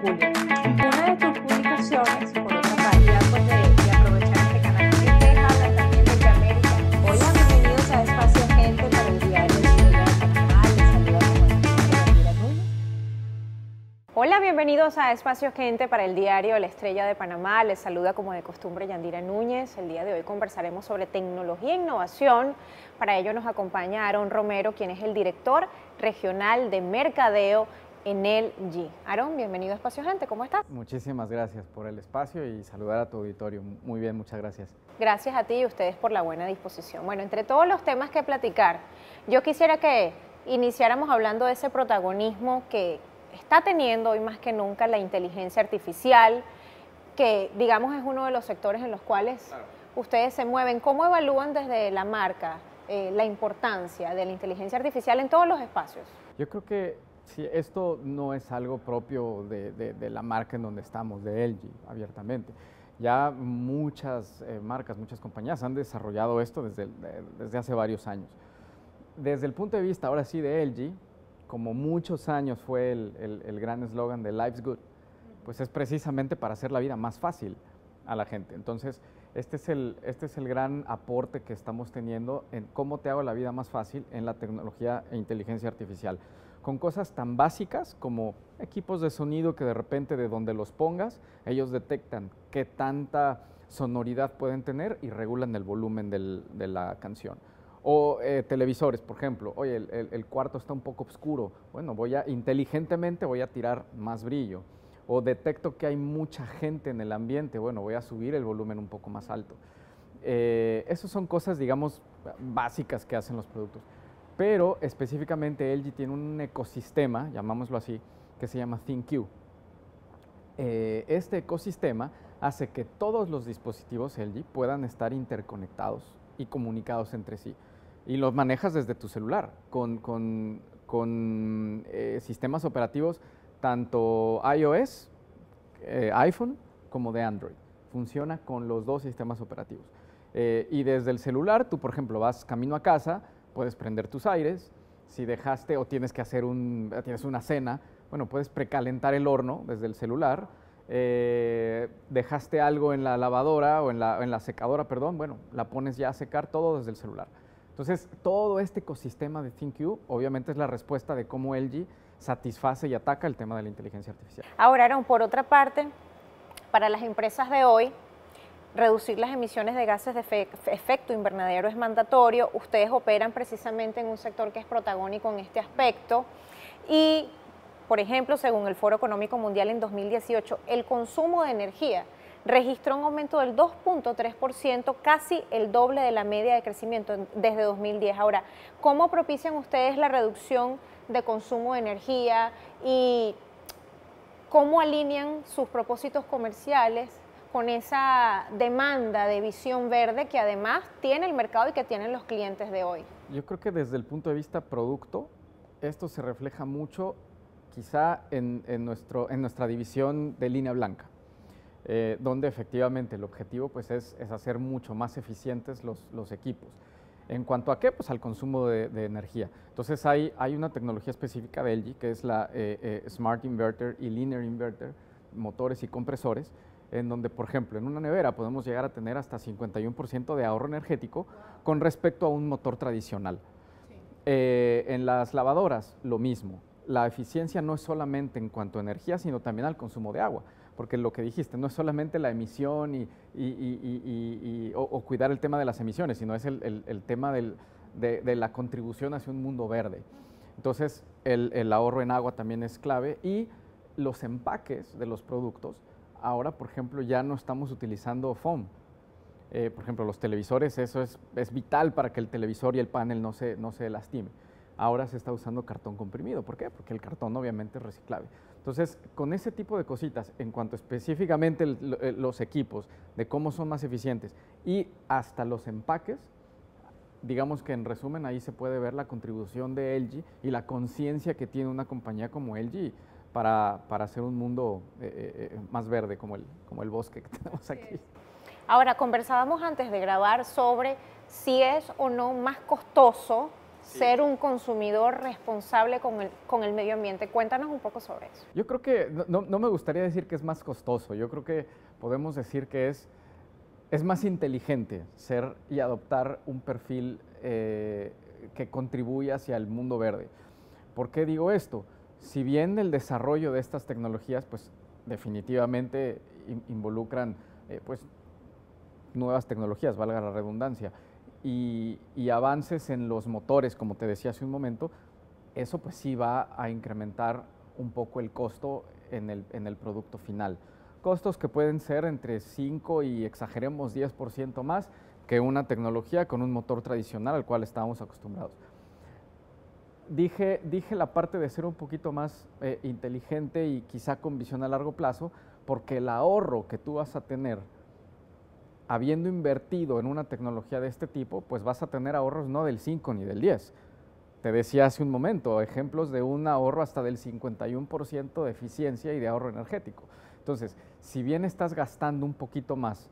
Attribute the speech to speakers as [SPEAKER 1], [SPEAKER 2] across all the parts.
[SPEAKER 1] Una de tus publicaciones, por otra parte, pues de, de aprovechar este canal, ustedes hablan también de América. Hola, bienvenidos a Espacio Gente para el diario de Panamá. Les saluda como
[SPEAKER 2] Hola, bienvenidos a Espacio Gente para el diario La Estrella de Panamá. Les saluda como de costumbre Yandira Núñez. El día de hoy conversaremos sobre tecnología e innovación. Para ello nos acompaña Aaron Romero, quien es el director regional de mercadeo en el G. Aaron, bienvenido a Espacio Gente, ¿cómo estás?
[SPEAKER 3] Muchísimas gracias por el espacio y saludar a tu auditorio. Muy bien, muchas gracias.
[SPEAKER 2] Gracias a ti y a ustedes por la buena disposición. Bueno, entre todos los temas que platicar, yo quisiera que iniciáramos hablando de ese protagonismo que está teniendo hoy más que nunca la inteligencia artificial, que digamos es uno de los sectores en los cuales ustedes se mueven. ¿Cómo evalúan desde la marca eh, la importancia de la inteligencia artificial en todos los espacios?
[SPEAKER 3] Yo creo que Sí, esto no es algo propio de, de, la marca en donde estamos, de LG, abiertamente. Ya muchas eh, marcas, muchas compañías han desarrollado esto desde, desde hace varios años. Desde el punto de vista, ahora sí, de LG, como muchos años fue el, el, el gran eslogan de Life's Good, pues es precisamente para hacer la vida más fácil a la gente. Entonces, este es, el, este es el gran aporte que estamos teniendo en cómo te hago la vida más fácil en la tecnología e inteligencia artificial con cosas tan básicas como equipos de sonido que de repente de donde los pongas, ellos detectan qué tanta sonoridad pueden tener y regulan el volumen de la canción. O eh, televisores, por ejemplo, oye, el, cuarto está un poco oscuro, bueno, voy a, inteligentemente voy a tirar más brillo. O detecto que hay mucha gente en el ambiente, bueno, voy a subir el volumen un poco más alto. Eh, esas son cosas, digamos, básicas que hacen los productos pero específicamente LG tiene un ecosistema, llamámoslo así, que se llama ThinQ. Eh, este ecosistema hace que todos los dispositivos LG puedan estar interconectados y comunicados entre sí. Y los manejas desde tu celular, con, eh, sistemas operativos tanto iOS, eh, iPhone, como de Android. Funciona con los dos sistemas operativos. y desde el celular, tú, por ejemplo, vas camino a casa, puedes prender tus aires. Si dejaste o tienes que hacer un, tienes una cena, bueno, puedes precalentar el horno desde el celular. Eh, dejaste algo en la lavadora o en la, en la secadora, perdón, bueno, la pones ya a secar todo desde el celular. Entonces, todo este ecosistema de ThinQ obviamente es la respuesta de cómo LG satisface y ataca el tema de la inteligencia artificial.
[SPEAKER 2] Ahora, Aaron, por otra parte, para las empresas de hoy, reducir las emisiones de gases de efecto invernadero es mandatorio. Ustedes operan precisamente en un sector que es protagónico en este aspecto. Y, por ejemplo, según el Foro Económico Mundial en 2018, el consumo de energía registró un aumento del 2.3%, casi el doble de la media de crecimiento desde 2010. Ahora, ¿cómo propician ustedes la reducción de consumo de energía y cómo alinean sus propósitos comerciales con esa demanda de visión verde que además tiene el mercado y que tienen los clientes de hoy?
[SPEAKER 3] Yo creo que desde el punto de vista producto, esto se refleja mucho quizá en, nuestro, en nuestra división de línea blanca, eh, donde efectivamente el objetivo pues, es, hacer mucho más eficientes los, equipos. ¿En cuanto a qué? Pues al consumo de, energía. Entonces hay, hay, una tecnología específica de LG que es la eh, eh, Smart Inverter y Linear Inverter, motores y compresores, en donde, por ejemplo, en una nevera podemos llegar a tener hasta 51% de ahorro energético con respecto a un motor tradicional. Eh, en las lavadoras, lo mismo. La eficiencia no es solamente en cuanto a energía, sino también al consumo de agua, porque lo que dijiste, no es solamente la emisión y, o, cuidar el tema de las emisiones, sino es el, tema de, de, la contribución hacia un mundo verde. Entonces, el ahorro en agua también es clave y los empaques de los productos ahora, por ejemplo, ya no estamos utilizando foam. Eh, por ejemplo, los televisores, eso es, vital para que el televisor y el panel no se, no se lastime. Ahora se está usando cartón comprimido. ¿Por qué? Porque el cartón obviamente es reciclable. Entonces, con ese tipo de cositas, en cuanto específicamente eh, los equipos, de cómo son más eficientes y hasta los empaques, digamos que en resumen ahí se puede ver la contribución de LG y la conciencia que tiene una compañía como LG para, para hacer un mundo eh, eh, eh, más verde como el, como el bosque que tenemos aquí.
[SPEAKER 2] Ahora, conversábamos antes de grabar sobre si es o no más costoso ser un consumidor responsable con el, con el medio ambiente. Cuéntanos un poco sobre eso.
[SPEAKER 3] Yo creo que no, no me gustaría decir que es más costoso, yo creo que podemos decir que es, es más inteligente ser y adoptar un perfil eh, que contribuya hacia el mundo verde. ¿Por qué digo esto? Si bien el desarrollo de estas tecnologías, pues definitivamente involucran eh, pues, nuevas tecnologías, valga la redundancia, y, avances en los motores, como te decía hace un momento, eso pues sí va a incrementar un poco el costo en el, en el producto final. Costos que pueden ser entre 5 y exageremos 10% más que una tecnología con un motor tradicional al cual estábamos acostumbrados. Dije, dije la parte de ser un poquito más eh, inteligente y quizá con visión a largo plazo, porque el ahorro que tú vas a tener habiendo invertido en una tecnología de este tipo, pues vas a tener ahorros no del 5 ni del 10. Te decía hace un momento, ejemplos de un ahorro hasta del 51% de eficiencia y de ahorro energético. Entonces, si bien estás gastando un poquito más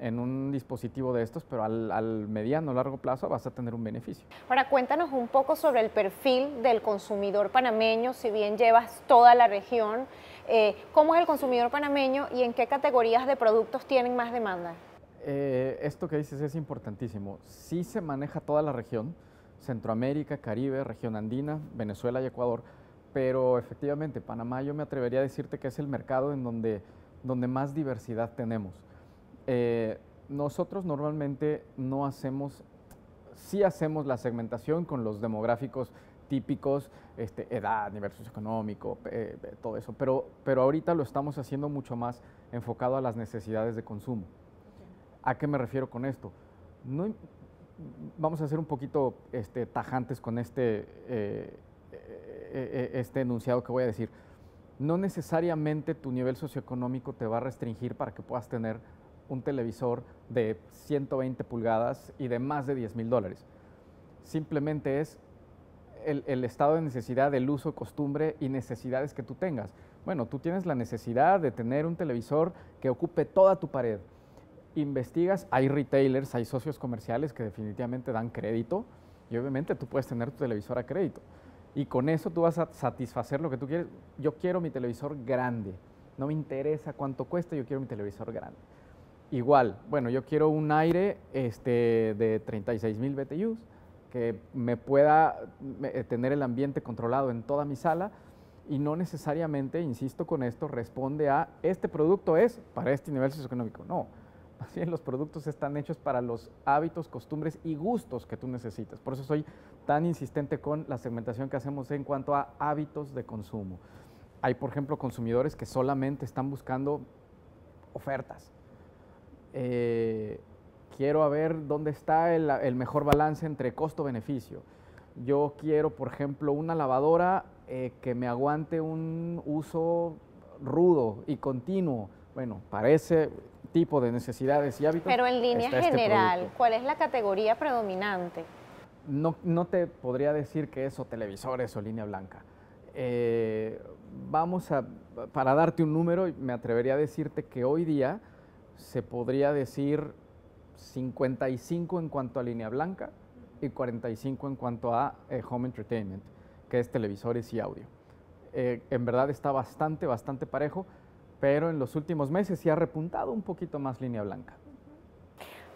[SPEAKER 3] en un dispositivo de estos, pero al, al mediano o largo plazo vas a tener un beneficio.
[SPEAKER 2] Ahora cuéntanos un poco sobre el perfil del consumidor panameño, si bien llevas toda la región, eh, ¿cómo es el consumidor panameño y en qué categorías de productos tienen más demanda?
[SPEAKER 3] Eh, esto que dices es importantísimo. Sí se maneja toda la región, Centroamérica, Caribe, región andina, Venezuela y Ecuador, pero efectivamente Panamá yo me atrevería a decirte que es el mercado en donde, donde más diversidad tenemos. Eh, nosotros normalmente no hacemos, sí hacemos la segmentación con los demográficos típicos, este, edad, nivel socioeconómico, eh, todo eso, pero, pero ahorita lo estamos haciendo mucho más enfocado a las necesidades de consumo. ¿A qué me refiero con esto? No, vamos a ser un poquito este, tajantes con este, eh, eh, eh, este enunciado que voy a decir. No necesariamente tu nivel socioeconómico te va a restringir para que puedas tener un televisor de 120 pulgadas y de más de 10 mil dólares. Simplemente es el, el, estado de necesidad del uso, costumbre y necesidades que tú tengas. Bueno, tú tienes la necesidad de tener un televisor que ocupe toda tu pared, investigas, hay retailers, hay socios comerciales que definitivamente dan crédito y obviamente tú puedes tener tu televisor a crédito. Y con eso tú vas a satisfacer lo que tú quieres. Yo quiero mi televisor grande, no me interesa cuánto cuesta, yo quiero mi televisor grande. Igual, bueno, yo quiero un aire este, de 36 mil BTUs que me pueda tener el ambiente controlado en toda mi sala y no necesariamente, insisto con esto, responde a este producto es para este nivel socioeconómico. No, más los productos están hechos para los hábitos, costumbres y gustos que tú necesitas. Por eso soy tan insistente con la segmentación que hacemos en cuanto a hábitos de consumo. Hay, por ejemplo, consumidores que solamente están buscando ofertas. Eh, quiero ver dónde está el, mejor balance entre costo-beneficio. Yo quiero, por ejemplo, una lavadora eh, que me aguante un uso rudo y continuo. Bueno, parece tipo de necesidades y hábitos.
[SPEAKER 2] Pero en línea este general, ¿cuál es la categoría predominante?
[SPEAKER 3] No, no, te podría decir que eso televisores o línea blanca. Eh, vamos a, para darte un número, me atrevería a decirte que hoy día se podría decir 55 en cuanto a línea blanca y 45 en cuanto a eh, home entertainment, que es televisores y audio. Eh, en verdad está bastante, bastante parejo pero en los últimos meses sí ha repuntado un poquito más línea blanca.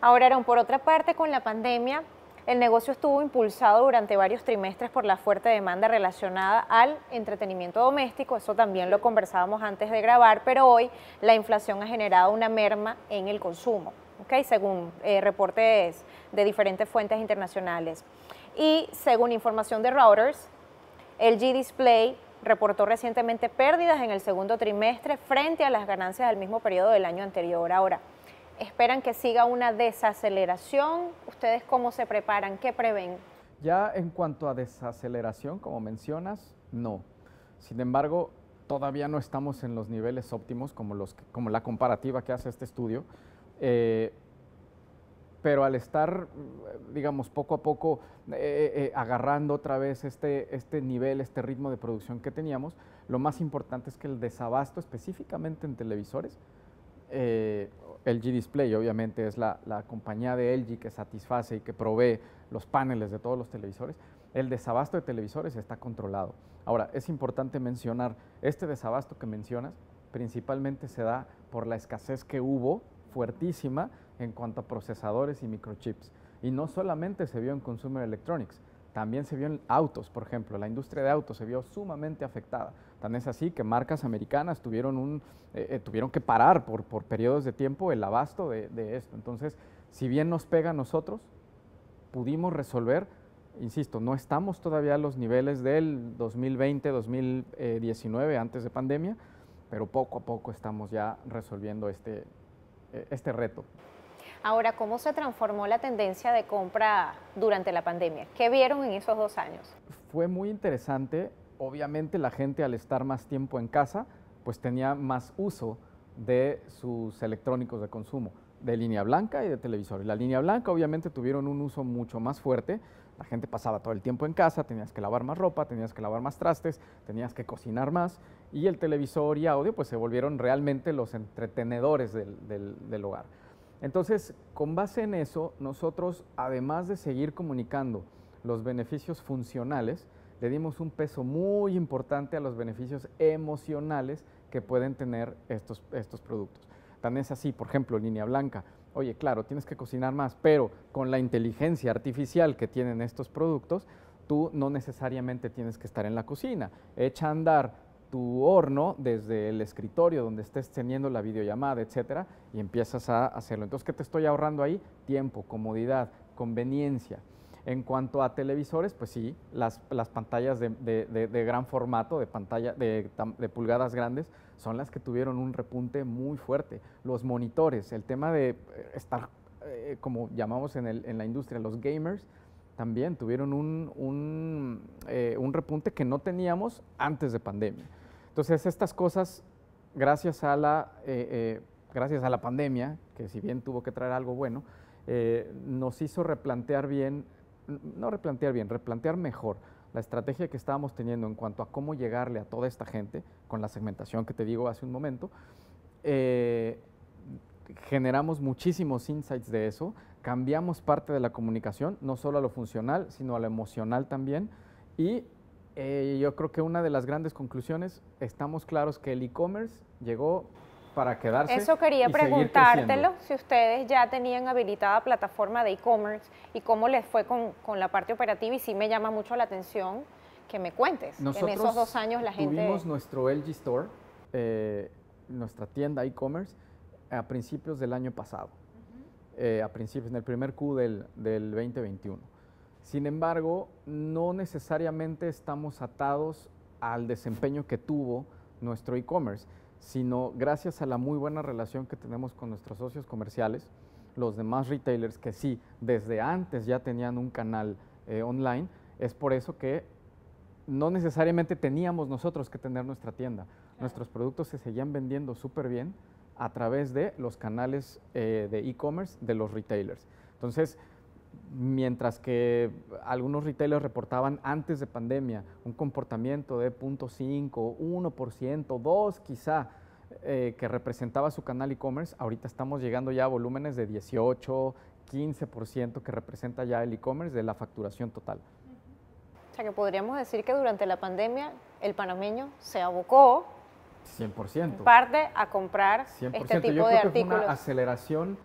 [SPEAKER 2] Ahora, Aaron, por otra parte, con la pandemia, el negocio estuvo impulsado durante varios trimestres por la fuerte demanda relacionada al entretenimiento doméstico, eso también lo conversábamos antes de grabar, pero hoy la inflación ha generado una merma en el consumo, ¿okay? según eh, reportes de diferentes fuentes internacionales. Y según información de Reuters, el G Display reportó recientemente pérdidas en el segundo trimestre frente a las ganancias del mismo periodo del año anterior. Ahora, ¿esperan que siga una desaceleración? ¿Ustedes cómo se preparan? ¿Qué prevén?
[SPEAKER 3] Ya en cuanto a desaceleración, como mencionas, no. Sin embargo, todavía no estamos en los niveles óptimos como, los, como la comparativa que hace este estudio. Eh, pero al estar, digamos, poco a poco eh, eh, agarrando otra vez este, este nivel, este ritmo de producción que teníamos, lo más importante es que el desabasto específicamente en televisores, LG Display obviamente es la, la, compañía de LG que satisface y que provee los paneles de todos los televisores, el desabasto de televisores está controlado. Ahora, es importante mencionar, este desabasto que mencionas principalmente se da por la escasez que hubo fuertísima en cuanto a procesadores y microchips. Y no solamente se vio en Consumer Electronics, también se vio en autos, por ejemplo. La industria de autos se vio sumamente afectada. Tan es así que marcas americanas tuvieron, un, eh, eh, tuvieron que parar por, por, periodos de tiempo el abasto de, esto. Entonces, si bien nos pega a nosotros, pudimos resolver, insisto, no estamos todavía a los niveles del 2020, 2019, antes de pandemia, pero poco a poco estamos ya resolviendo este, eh, este reto.
[SPEAKER 2] Ahora, ¿cómo se transformó la tendencia de compra durante la pandemia? ¿Qué vieron en esos dos años?
[SPEAKER 3] Fue muy interesante. Obviamente la gente al estar más tiempo en casa, pues tenía más uso de sus electrónicos de consumo, de línea blanca y de televisores. La línea blanca obviamente tuvieron un uso mucho más fuerte. La gente pasaba todo el tiempo en casa, tenías que lavar más ropa, tenías que lavar más trastes, tenías que cocinar más y el televisor y audio pues se volvieron realmente los entretenedores del, del, del hogar. Entonces, con base en eso, nosotros, además de seguir comunicando los beneficios funcionales, le dimos un peso muy importante a los beneficios emocionales que pueden tener estos, estos productos. Tan es así, por ejemplo, línea blanca. Oye, claro, tienes que cocinar más, pero con la inteligencia artificial que tienen estos productos, tú no necesariamente tienes que estar en la cocina. Echa a andar tu horno desde el escritorio donde estés teniendo la videollamada, etcétera, y empiezas a hacerlo. Entonces, ¿qué te estoy ahorrando ahí? Tiempo, comodidad, conveniencia. En cuanto a televisores, pues sí, las, las pantallas de, de, gran formato, de, pantalla, de, pulgadas grandes, son las que tuvieron un repunte muy fuerte. Los monitores, el tema de estar, eh, como llamamos en, el, en la industria, los gamers, también tuvieron un, eh, un, repunte que no teníamos antes de pandemia. Entonces, estas cosas, gracias a la, eh, eh, gracias a la pandemia, que si bien tuvo que traer algo bueno, nos hizo replantear bien, no replantear bien, replantear mejor la estrategia que estábamos teniendo en cuanto a cómo llegarle a toda esta gente, con la segmentación que te digo hace un momento. generamos muchísimos insights de eso, cambiamos parte de la comunicación, no solo a lo funcional, sino a lo emocional también, y eh, yo creo que una de las grandes conclusiones, estamos claros que el e-commerce llegó para quedarse.
[SPEAKER 2] Eso quería preguntártelo, si ustedes ya tenían habilitada plataforma de e-commerce y cómo les fue con, con, la parte operativa y sí me llama mucho la atención que me cuentes.
[SPEAKER 3] Nosotros
[SPEAKER 2] en esos dos años la gente...
[SPEAKER 3] Tuvimos nuestro LG Store, eh, nuestra tienda e-commerce, a principios del año pasado. Eh, a principios, en el primer Q del, del 2021. Sin embargo, no necesariamente estamos atados al desempeño que tuvo nuestro e-commerce, sino gracias a la muy buena relación que tenemos con nuestros socios comerciales, los demás retailers que sí, desde antes ya tenían un canal eh, online, es por eso que no necesariamente teníamos nosotros que tener nuestra tienda. Claro. Nuestros productos se seguían vendiendo súper bien a través de los canales eh, de e-commerce de los retailers. Entonces, mientras que algunos retailers reportaban antes de pandemia un comportamiento de 0.5, 1%, 2 quizá, eh, que representaba su canal e-commerce, ahorita estamos llegando ya a volúmenes de 18, 15% que representa ya el e-commerce de la facturación total.
[SPEAKER 2] O sea que podríamos decir que durante la pandemia el panameño se abocó
[SPEAKER 3] 100%.
[SPEAKER 2] En parte a comprar
[SPEAKER 3] 100%.
[SPEAKER 2] este tipo
[SPEAKER 3] Yo creo
[SPEAKER 2] de
[SPEAKER 3] que
[SPEAKER 2] artículos.
[SPEAKER 3] Fue una aceleración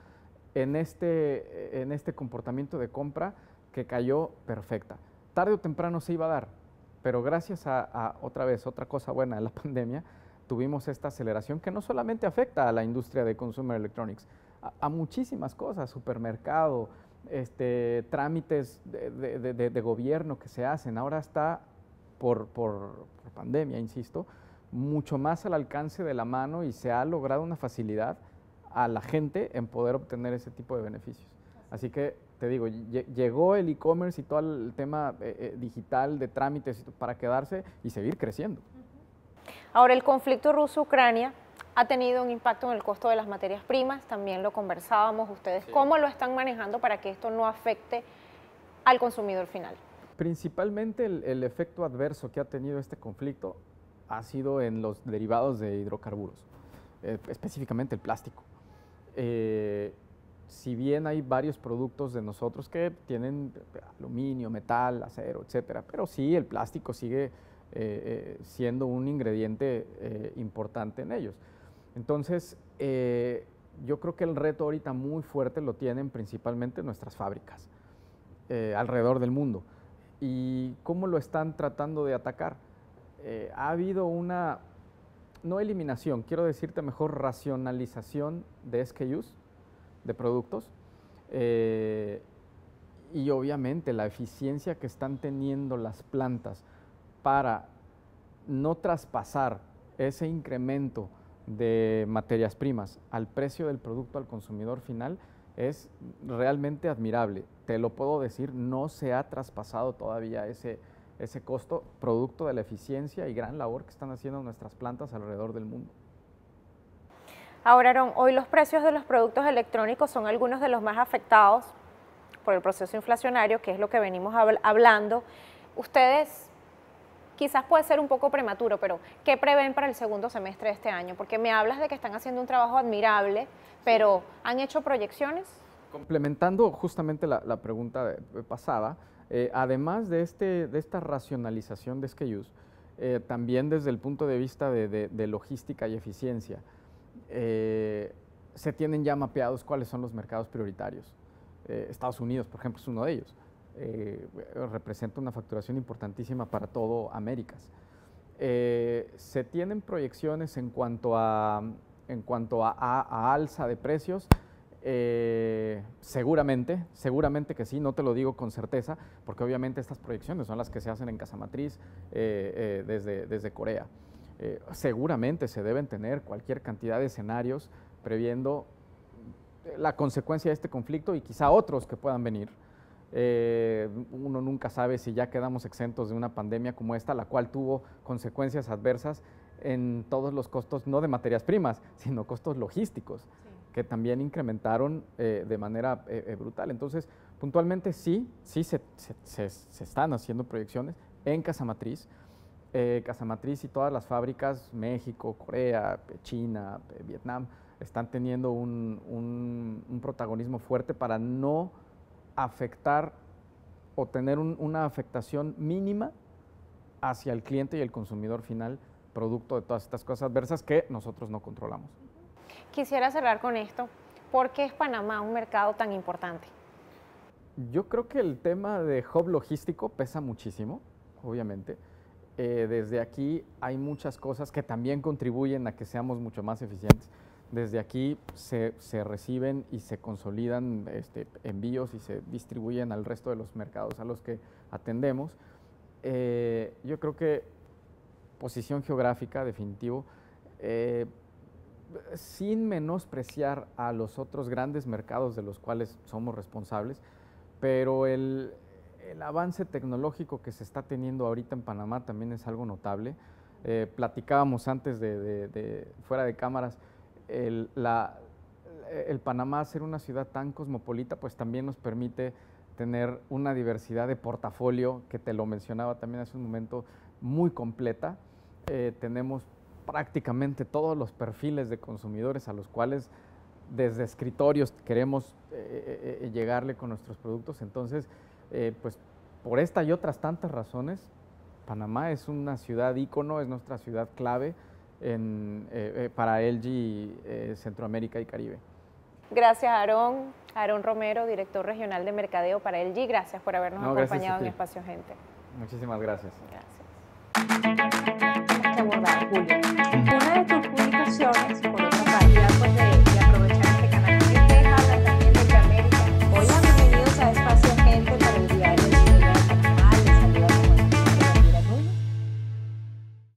[SPEAKER 3] en este, en este comportamiento de compra que cayó perfecta. Tarde o temprano se iba a dar, pero gracias a, a, otra vez, otra cosa buena de la pandemia, tuvimos esta aceleración que no solamente afecta a la industria de consumer electronics, a, a muchísimas cosas, supermercado, este, trámites de, de, de, de, gobierno que se hacen. Ahora está, por, por, por pandemia, insisto, mucho más al alcance de la mano y se ha logrado una facilidad a la gente en poder obtener ese tipo de beneficios. Así que te digo, llegó el e-commerce y todo el tema eh, eh, digital de trámites para quedarse y seguir creciendo.
[SPEAKER 2] Ahora, el conflicto ruso-Ucrania ha tenido un impacto en el costo de las materias primas, también lo conversábamos ustedes. Sí. ¿Cómo lo están manejando para que esto no afecte al consumidor final?
[SPEAKER 3] Principalmente el, el efecto adverso que ha tenido este conflicto ha sido en los derivados de hidrocarburos, eh, específicamente el plástico. Eh, si bien hay varios productos de nosotros que tienen aluminio, metal, acero, etcétera, pero sí el plástico sigue siendo un ingrediente importante en ellos. Entonces, yo creo que el reto ahorita muy fuerte lo tienen principalmente nuestras fábricas alrededor del mundo. ¿Y cómo lo están tratando de atacar? Ha habido una no eliminación, quiero decirte mejor racionalización de SKUs, de productos, eh, y obviamente la eficiencia que están teniendo las plantas para no traspasar ese incremento de materias primas al precio del producto al consumidor final es realmente admirable. Te lo puedo decir, no se ha traspasado todavía ese, ese costo producto de la eficiencia y gran labor que están haciendo nuestras plantas alrededor del mundo.
[SPEAKER 2] Ahora, Aaron, hoy los precios de los productos electrónicos son algunos de los más afectados por el proceso inflacionario, que es lo que venimos hablando. Ustedes, quizás puede ser un poco prematuro, pero ¿qué prevén para el segundo semestre de este año? Porque me hablas de que están haciendo un trabajo admirable, pero ¿han hecho proyecciones?
[SPEAKER 3] Complementando justamente la, pregunta pasada, eh, además de, este, de esta racionalización de SKUs, eh, también desde el punto de vista de, logística y eficiencia, eh, se tienen ya mapeados cuáles son los mercados prioritarios. Estados Unidos, por ejemplo, es uno de ellos. representa una facturación importantísima para todo Américas. se tienen proyecciones en cuanto a, en cuanto a alza de precios eh, seguramente, seguramente que sí, no te lo digo con certeza, porque obviamente estas proyecciones son las que se hacen en Casa Matriz eh, eh, desde, desde Corea. seguramente se deben tener cualquier cantidad de escenarios previendo la consecuencia de este conflicto y quizá otros que puedan venir. uno nunca sabe si ya quedamos exentos de una pandemia como esta, la cual tuvo consecuencias adversas en todos los costos, no de materias primas, sino costos logísticos que también incrementaron eh, de manera eh, eh, brutal. Entonces, puntualmente sí, sí se, están haciendo proyecciones en Casa Matriz. Casa Matriz y todas las fábricas, México, Corea, China, Vietnam, están teniendo un, protagonismo fuerte para no afectar o tener una afectación mínima hacia el cliente y el consumidor final, producto de todas estas cosas adversas que nosotros no controlamos.
[SPEAKER 2] Quisiera cerrar con esto. ¿Por qué es Panamá un mercado tan importante?
[SPEAKER 3] Yo creo que el tema de hub logístico pesa muchísimo, obviamente. Eh, desde aquí hay muchas cosas que también contribuyen a que seamos mucho más eficientes. Desde aquí se, reciben y se consolidan este, envíos y se distribuyen al resto de los mercados a los que atendemos. Eh, yo creo que posición geográfica, definitivo. Eh, sin menospreciar a los otros grandes mercados de los cuales somos responsables, pero el, avance tecnológico que se está teniendo ahorita en Panamá también es algo notable. Eh, platicábamos antes de, fuera de cámaras, el, el Panamá ser una ciudad tan cosmopolita, pues también nos permite tener una diversidad de portafolio, que te lo mencionaba también hace un momento, muy completa. Eh, tenemos prácticamente todos los perfiles de consumidores a los cuales desde escritorios queremos eh, eh, eh, llegarle con nuestros productos. Entonces, pues por esta y otras tantas razones, Panamá es una ciudad ícono, es nuestra ciudad clave en, para LG Centroamérica y Caribe.
[SPEAKER 2] Gracias, Aarón. Aarón Romero, director regional de mercadeo para LG. Gracias por habernos acompañado en Espacio Gente.
[SPEAKER 3] Muchísimas gracias.
[SPEAKER 2] Gracias. la Julia. Una de tus publicaciones, por